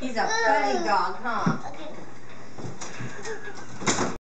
He's a funny dog, huh?